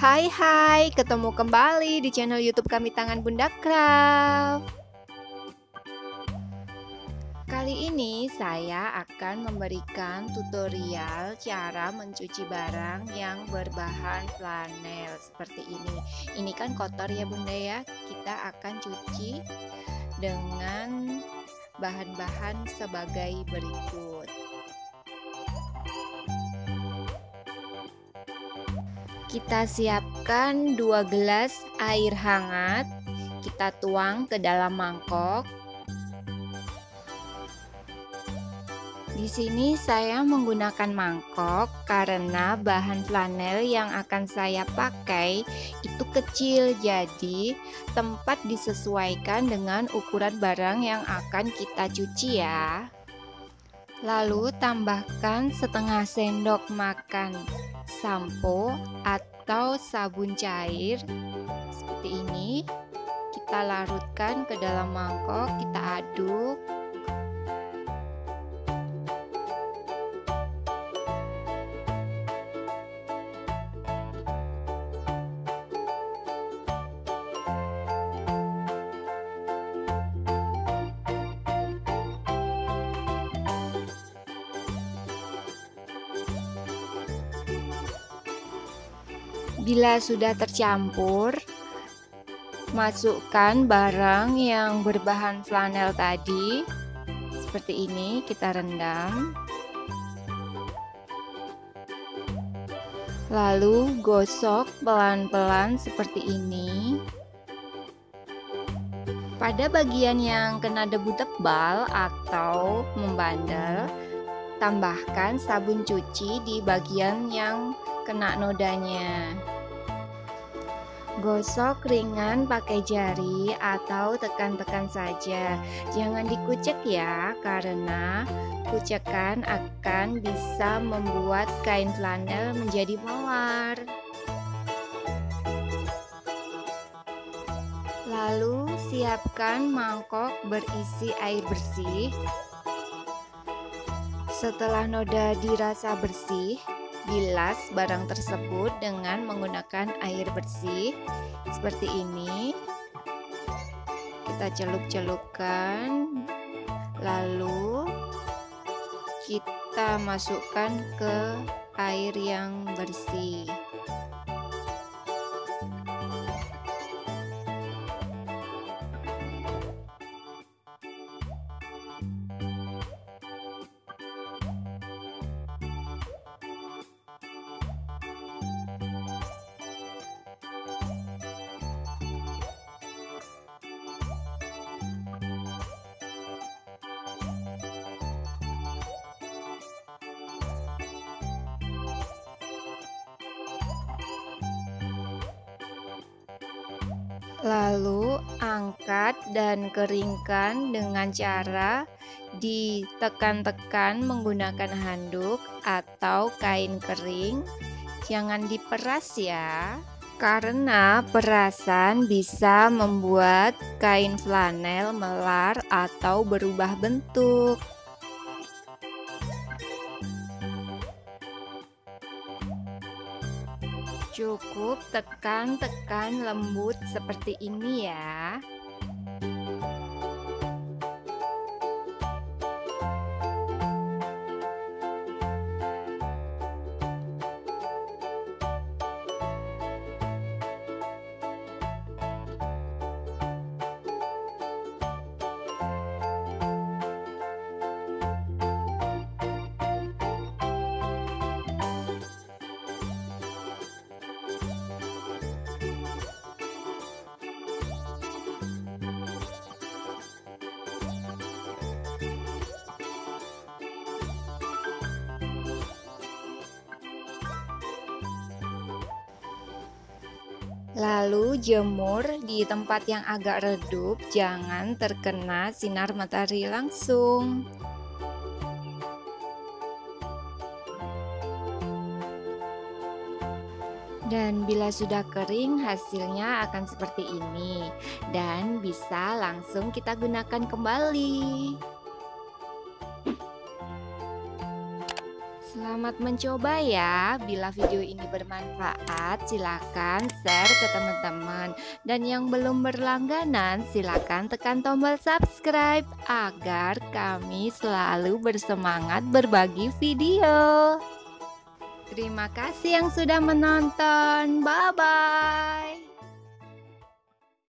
Hai hai, ketemu kembali di channel YouTube kami Tangan Bunda Craft. Kali ini saya akan memberikan tutorial cara mencuci barang yang berbahan flanel seperti ini. Ini kan kotor ya Bunda ya. Kita akan cuci dengan bahan-bahan sebagai berikut. Kita siapkan 2 gelas air hangat. Kita tuang ke dalam mangkok. Di sini saya menggunakan mangkok karena bahan flanel yang akan saya pakai itu kecil jadi tempat disesuaikan dengan ukuran barang yang akan kita cuci ya. Lalu tambahkan setengah sendok makan sampo atau sabun cair seperti ini. Kita larutkan ke dalam mangkok kita aduk Bila sudah tercampur, masukkan barang yang berbahan flanel tadi. Seperti ini, kita rendam. Lalu gosok pelan-pelan seperti ini. Pada bagian yang kena debu tebal atau membandel, tambahkan sabun cuci di bagian yang kena nodanya. Gosok ringan pakai jari atau tekan-tekan saja. Jangan dikucek ya, karena kucekan akan bisa membuat kain flanel menjadi mawar. Lalu siapkan mangkok berisi air bersih. Setelah noda dirasa bersih, bilas barang tersebut dengan menggunakan air bersih seperti ini. Kita celup-celupkan, lalu kita masukkan ke air yang bersih. Lalu angkat dan keringkan dengan cara ditekan-tekan menggunakan handuk atau kain kering. Jangan diperas ya. Karena perasan bisa membuat kain flanel melar atau berubah bentuk. Cukup tekan-tekan lembut seperti ini ya. Lalu jemur di tempat yang agak redup, jangan terkena sinar matahari langsung. Dan bila sudah kering, hasilnya akan seperti ini, dan bisa langsung kita gunakan kembali. Selamat mencoba ya. Bila video ini bermanfaat, silakan share ke teman-teman. Dan yang belum berlangganan, silakan tekan tombol subscribe agar kami selalu bersemangat berbagi video. Terima kasih yang sudah menonton. Bye bye.